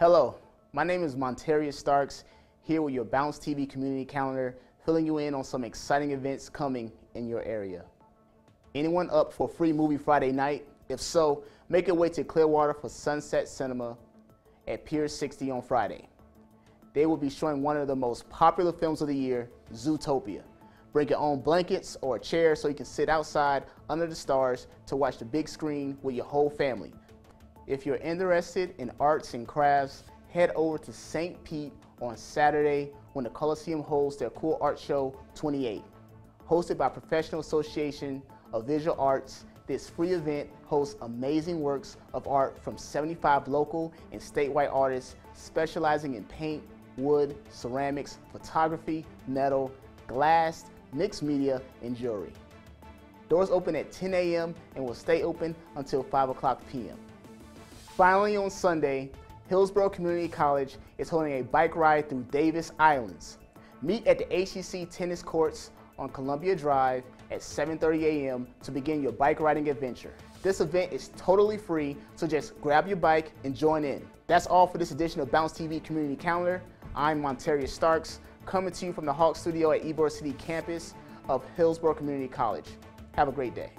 Hello, my name is Monterius Starks, here with your Bounce TV community calendar, filling you in on some exciting events coming in your area. Anyone up for free movie Friday night? If so, make your way to Clearwater for Sunset Cinema at Pier 60 on Friday. They will be showing one of the most popular films of the year, Zootopia. Bring your own blankets or a chair so you can sit outside under the stars to watch the big screen with your whole family. If you're interested in arts and crafts, head over to St. Pete on Saturday when the Coliseum holds their Cool Art Show 28. Hosted by Professional Association of Visual Arts, this free event hosts amazing works of art from 75 local and statewide artists specializing in paint, wood, ceramics, photography, metal, glass, mixed media, and jewelry. Doors open at 10 a.m. and will stay open until 5 o'clock p.m. Finally, on Sunday, Hillsborough Community College is holding a bike ride through Davis Islands. Meet at the HCC tennis courts on Columbia Drive at 7.30 a.m. to begin your bike riding adventure. This event is totally free, so just grab your bike and join in. That's all for this edition of Bounce TV Community Calendar. I'm Monterius Starks, coming to you from the Hawk Studio at Ybor City campus of Hillsborough Community College. Have a great day.